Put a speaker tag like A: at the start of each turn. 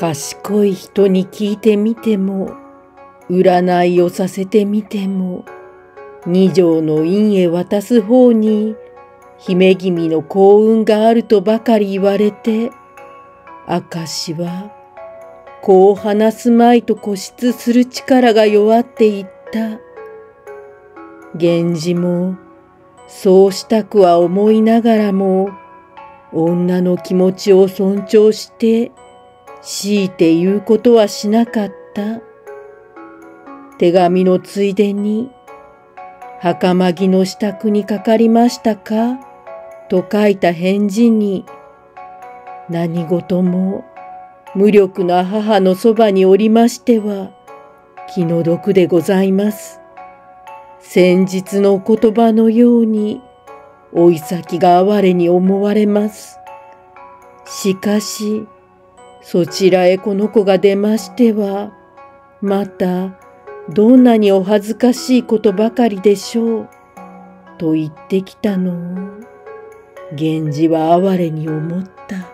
A: 賢い人に聞いてみても、占いをさせてみても、二条の院へ渡す方に、姫君の幸運があるとばかり言われて、証は、こう話すまいと固執する力が弱っていった。源氏も、そうしたくは思いながらも、女の気持ちを尊重して、強いて言うことはしなかった。手紙のついでに、袴着の支度にかかりましたか？と書いた返事に、何事も無力な母のそばにおりましては気の毒でございます。先日のお言葉のように、おい先が哀れに思われます。しかし、そちらへこの子が出ましては、また、どんなにお恥ずかしいことばかりでしょう。と言ってきたのを、源氏は哀れに思った。